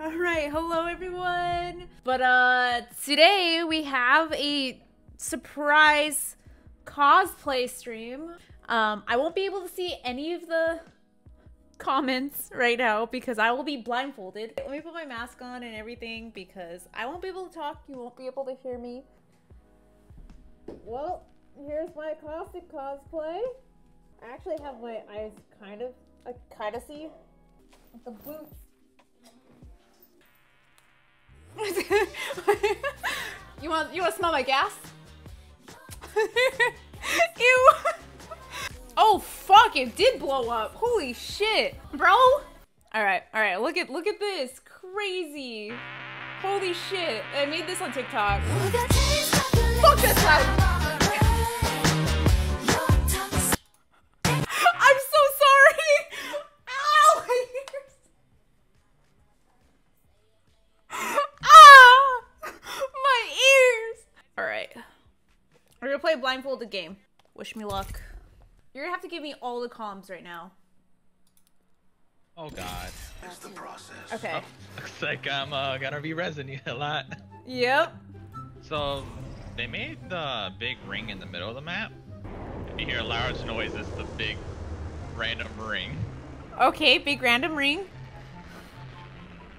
All right, hello everyone. But uh today we have a surprise cosplay stream. Um I won't be able to see any of the comments right now because I will be blindfolded. Let me put my mask on and everything because I won't be able to talk. You won't be able to hear me. Well, here's my classic cosplay. I actually have my eyes kind of, I kind of see the boots. you want you want to smell my gas? Ew. Oh fuck! It did blow up. Holy shit, bro. All right, all right. Look at look at this. Crazy. Holy shit! I made this on TikTok. Fuck this loud. Gonna play a blindfolded game. Wish me luck. You're gonna have to give me all the comms right now. Oh god. It's the process. Okay. Looks like I'm uh, gonna be resin you a lot. Yep. So, they made the big ring in the middle of the map. If you hear a large noise, it's the big random ring. Okay, big random ring.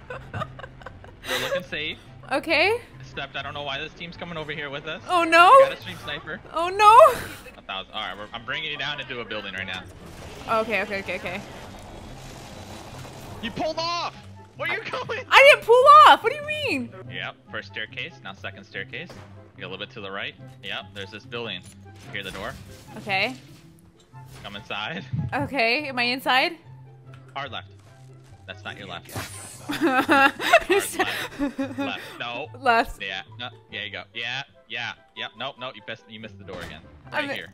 We're looking safe. Okay. I don't know why this team's coming over here with us. Oh We no. got a stream sniper. Oh no. A thousand. All right, I'm bringing you down into a building right now. Okay, okay, okay, okay. You pulled off. Where are you going? I didn't pull off. What do you mean? Yep. First staircase. Now second staircase. Get a little bit to the right. Yep. There's this building. Hear the door? Okay. Come inside. Okay. Am I inside? Hard left. That's not your left. Just- left. Left. No. Left. Yeah. No. Yeah. You go. Yeah. Yeah. Yep. Nope. Nope. You missed. You missed the door again. I'm Right here.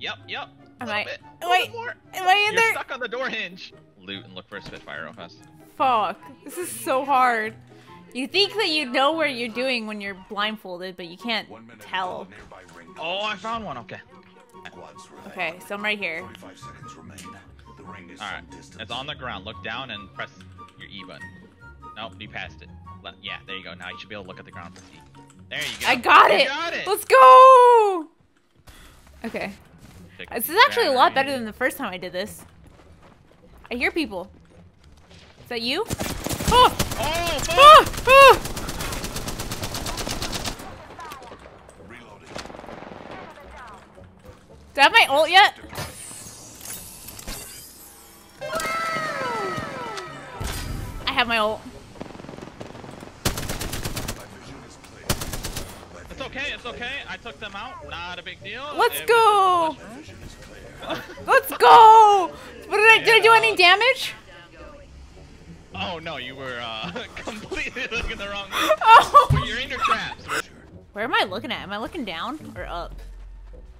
Yep. Yep. Am Little I- bit. wait, Little more. Am I in You're there? stuck on the door hinge. Loot and look for a Spitfire real fast. Fuck. This is so hard. You think that you know where you're doing when you're blindfolded, but you can't tell. until the nearby ring Oh, I found one. Okay. Okay, so I'm right here. 45 seconds remain. The ring is All right. some distance. It's on the ground. Look down and press your E button. Nope. You passed it. Le- yeah. There you go. Now you should be able to look at the ground. Press E. There you go. I got You it. got it. Let's go. Okay. Pick This is actually a lot better than the first time I did this. I hear people. Is that you? Oh! Oh, fuck! Ah! Ah! Do I have my ult yet? My ult. My vision is clear. My It's okay, it's okay. I took them out. Not a big deal. Let's It go! just a vision is clear. Let's go! What did I did I do any damage? Oh no, you were uh, completely looking the wrong way. Oh! You're in your traps. Where am I looking at? Am I looking down or up?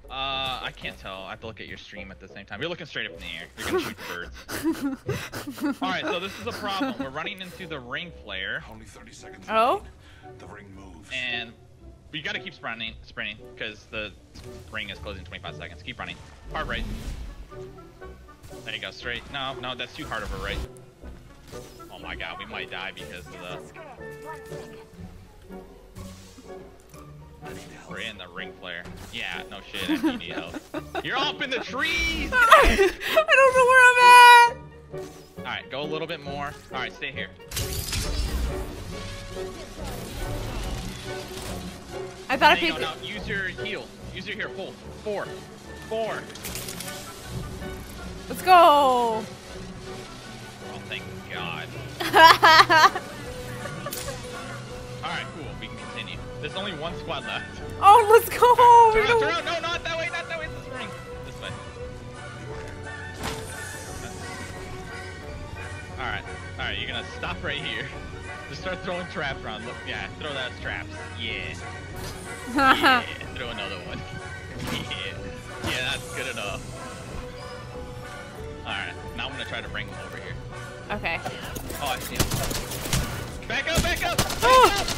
Uh, I can't tell. I have to look at your stream at the same time. You're looking straight up in the air. You're gonna shoot birds. All right, so this is a problem. We're running into the ring flare, Only 30 seconds Oh? remain. The ring moves. and we gotta keep sprinting, sprinting, because the ring is closing 25 seconds. Keep running. Hard right. There you go. Straight. No, no, that's too hard of a right. Oh my god, we might die because of the. I need help. We're in the ring player. Yeah, no shit. I need help. You're up in the trees. I don't know where I'm at! All right, go a little bit more. All right, stay here. I thought I There you go. picked use your heal. Use your heal. Full. Four. Four. Let's go! Oh, thank God. There's only one squad left. oh, let's go! Turn around, turn around. No, not that way. Not that way. This ring. This way. All right. All right. You're gonna stop right here. Just start throwing traps around. Look, yeah, throw that traps. Yeah. Yeah. Throw another one. yeah. Yeah, that's good enough. All right. Now I'm gonna try to bring him over here. okay. Oh, I see him. Back up, back up! Back Oh. up!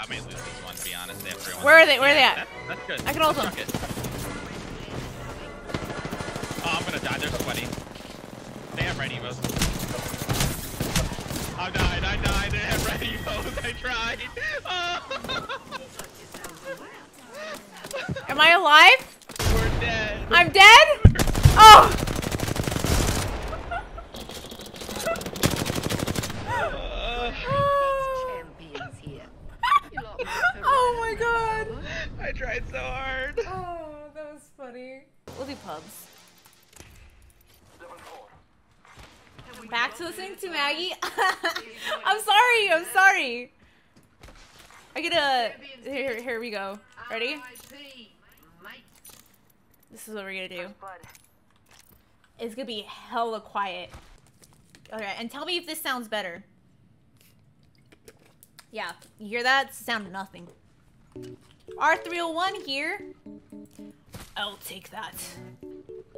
I may lose this one, to be honest. They Where are they? Where are they at? That's, that's good. I can ult them. Oh, I'm gonna die. There's somebody. They're sweaty. Evos. I died, I died, I have red Evos, I tried! Oh. Am I alive? We're dead! I'm dead? Oh! To Maggie. I'm sorry, I'm sorry. I get a. Here, here we go. Ready? This is what we're gonna do. It's gonna be hella quiet. Okay, and tell me if this sounds better. Yeah, you hear that? Sound nothing. R301 here. I'll take that.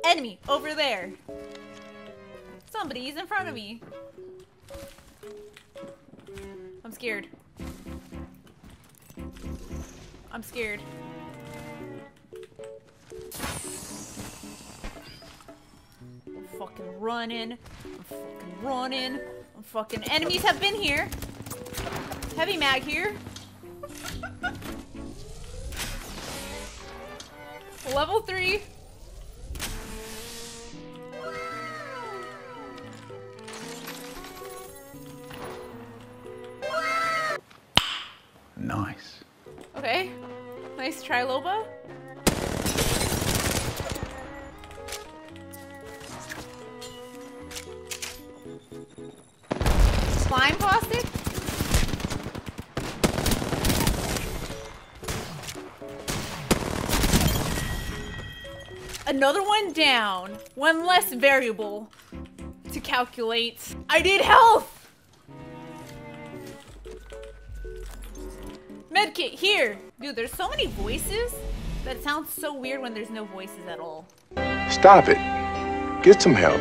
Enemy over there. Somebody's in front of me scared. I'm scared. I'm fucking running. I'm fucking running. I'm fucking- Enemies have been here! Heavy mag here. Level 3. Okay. Nice try, Loba. Slime plastic? Another one down. One less variable to calculate. I need health! Medkit here! Dude, there's so many voices that sounds so weird when there's no voices at all. Stop it. Get some help.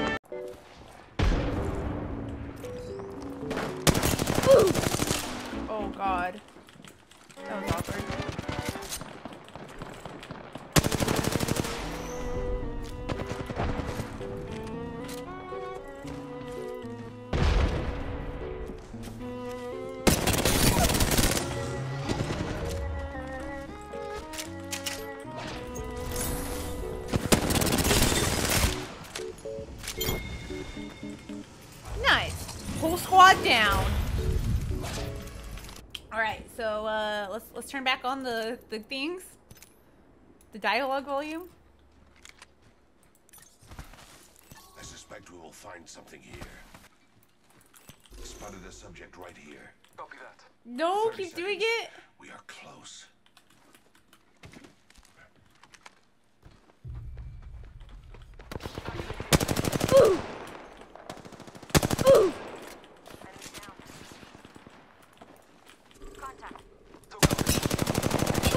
Oh god. That was awkward. Whole down. All right, so uh, let's let's turn back on the the things, the dialogue volume. I suspect we will find something here. Spotted a subject right here. Copy that. No, 30 keep doing it. We are close. Ooh. Ooh. Ooh. Down a subject. Better watch it. Ring's closing. Dying outside the ring would be pointless.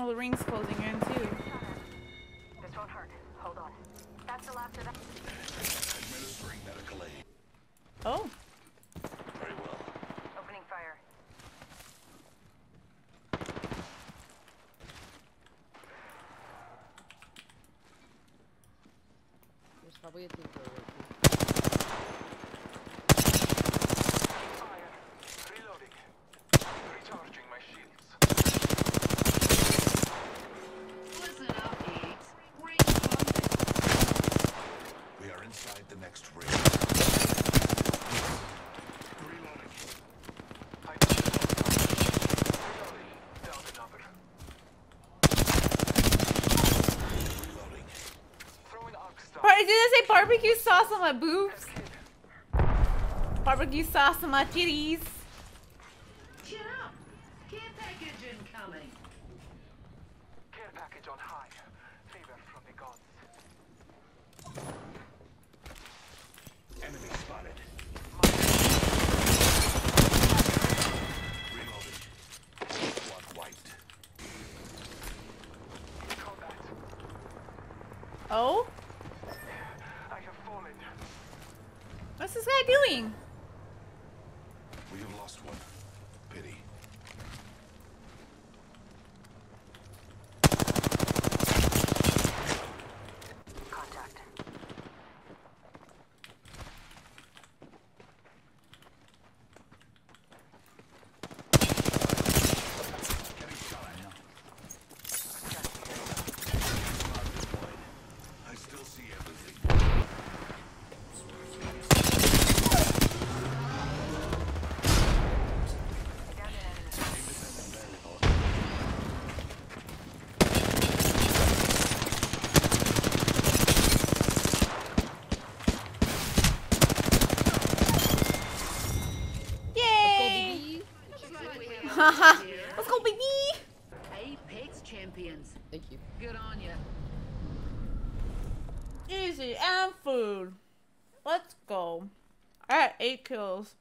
Oh, the ring's closing in too. This won't hurt. Hold on. That's the last of that. There's probably a tinker Fire. Reloading. Recharging my shields. Listen up, idiots. Ring's closing. We are inside the next ring. Reloading. I Reloading. Down another. Reloading. Throwing arc star. Par- did I say barbecue sauce on my boobs? Barbecue sauce on my titties. Chin up. Care package incoming. Care package on high. Favor from the gods. Enemy spotted. Reloaded. Squad wiped. Oh? I have fallen. What's this guy doing? We have lost one. Pity. Contact. I still see everything. Yay! Looks like we have Haha. a here. Let's go, baby! Apex champions. Thank you. Good on you. Easy and food. Let's go. Alright, eight kills.